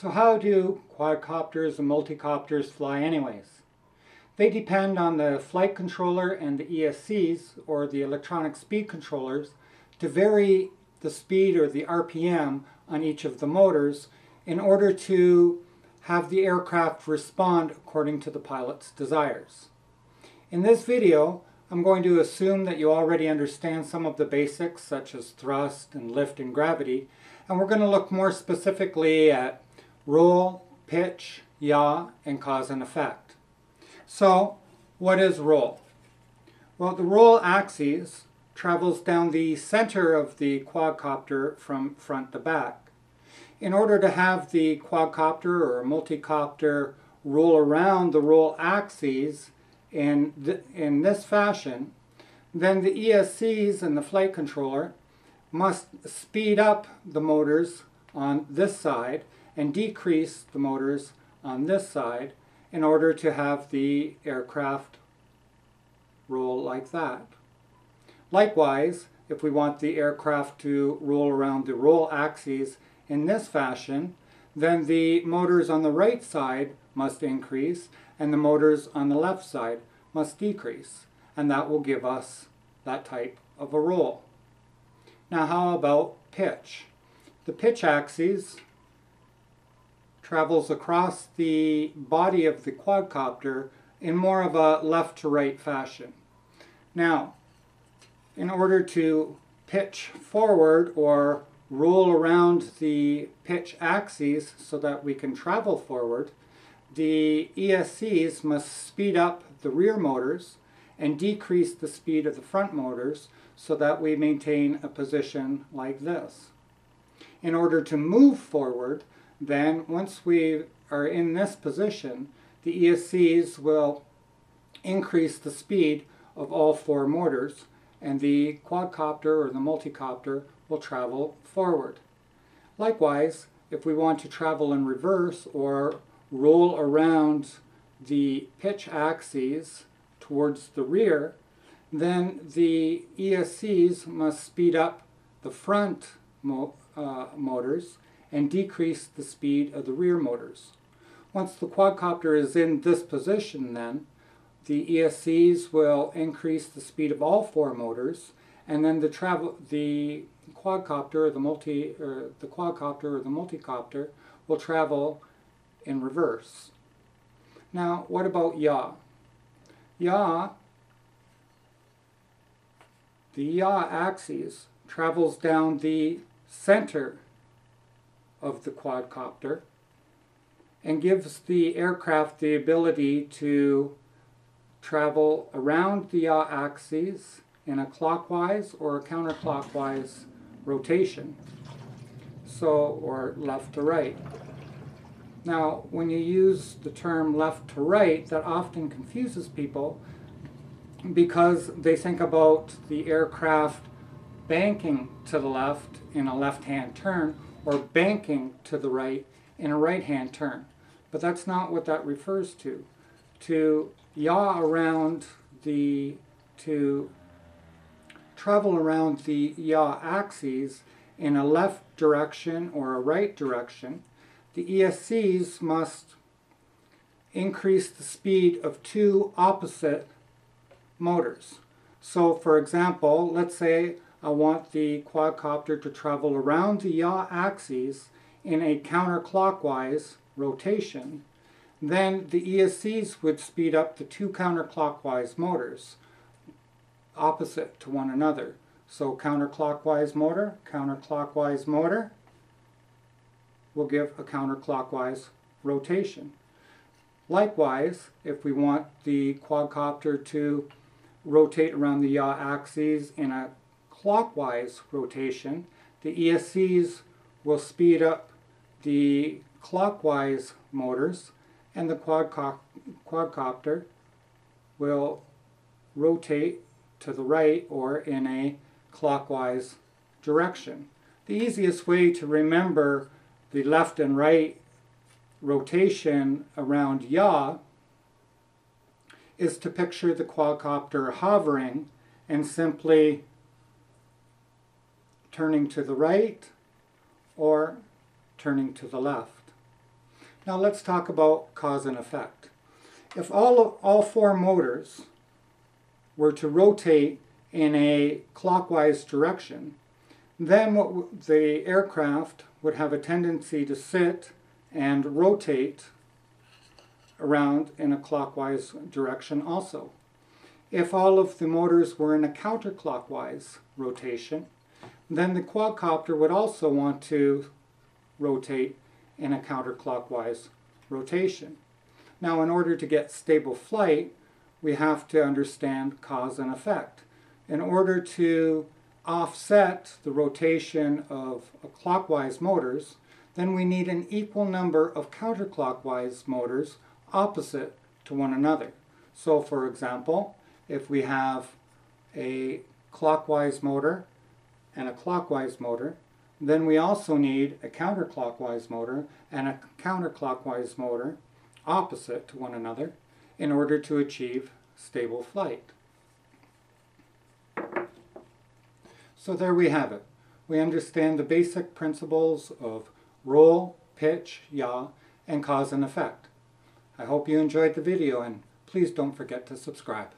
So how do quadcopters and multicopters fly anyways? They depend on the flight controller and the ESCs, or the electronic speed controllers, to vary the speed or the RPM on each of the motors in order to have the aircraft respond according to the pilot's desires. In this video, I'm going to assume that you already understand some of the basics such as thrust and lift and gravity, and we're going to look more specifically at roll, pitch, yaw, and cause and effect. So, what is roll? Well, the roll axis travels down the center of the quadcopter from front to back. In order to have the quadcopter or multicopter roll around the roll axes in, th in this fashion, then the ESCs and the flight controller must speed up the motors on this side and decrease the motors on this side in order to have the aircraft roll like that. Likewise, if we want the aircraft to roll around the roll axes in this fashion, then the motors on the right side must increase and the motors on the left side must decrease. And that will give us that type of a roll. Now how about pitch? The pitch axis travels across the body of the quadcopter in more of a left to right fashion. Now, in order to pitch forward or roll around the pitch axes so that we can travel forward, the ESCs must speed up the rear motors and decrease the speed of the front motors so that we maintain a position like this. In order to move forward, then once we are in this position, the ESCs will increase the speed of all four motors and the quadcopter or the multicopter will travel forward. Likewise, if we want to travel in reverse or roll around the pitch axes towards the rear, then the ESCs must speed up the front mo uh, motors and decrease the speed of the rear motors. Once the quadcopter is in this position then, the ESCs will increase the speed of all four motors and then the travel the quadcopter, the multi, or the quadcopter or the multicopter will travel in reverse. Now, what about yaw? Yaw, the yaw axis travels down the center of the quadcopter and gives the aircraft the ability to travel around the yaw axis in a clockwise or a counterclockwise rotation. So, or left to right. Now, when you use the term left to right, that often confuses people because they think about the aircraft banking to the left in a left-hand turn or banking to the right in a right-hand turn. But that's not what that refers to. To yaw around the, to travel around the yaw axes in a left direction or a right direction, the ESCs must increase the speed of two opposite motors. So for example, let's say I want the quadcopter to travel around the yaw axis in a counterclockwise rotation. Then the ESCs would speed up the two counterclockwise motors opposite to one another. So counterclockwise motor, counterclockwise motor will give a counterclockwise rotation. Likewise, if we want the quadcopter to rotate around the yaw axis in a clockwise rotation, the ESCs will speed up the clockwise motors and the quadcopter will rotate to the right or in a clockwise direction. The easiest way to remember the left and right rotation around yaw is to picture the quadcopter hovering and simply turning to the right or turning to the left. Now let's talk about cause and effect. If all, of, all four motors were to rotate in a clockwise direction, then what the aircraft would have a tendency to sit and rotate around in a clockwise direction also. If all of the motors were in a counterclockwise rotation, then the quadcopter would also want to rotate in a counterclockwise rotation. Now in order to get stable flight, we have to understand cause and effect. In order to offset the rotation of clockwise motors, then we need an equal number of counterclockwise motors opposite to one another. So for example, if we have a clockwise motor and a clockwise motor, then we also need a counterclockwise motor and a counterclockwise motor opposite to one another in order to achieve stable flight. So there we have it. We understand the basic principles of roll, pitch, yaw, and cause and effect. I hope you enjoyed the video and please don't forget to subscribe.